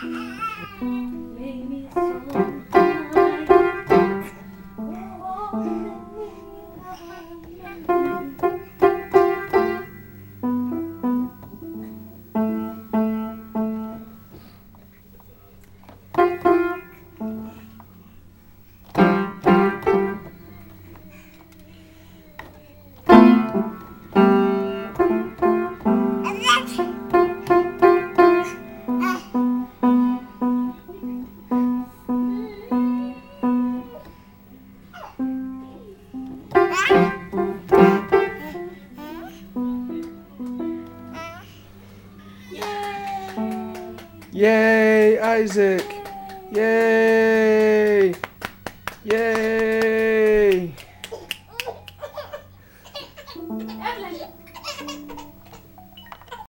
man. Made Yay, Isaac! Yay! Yay!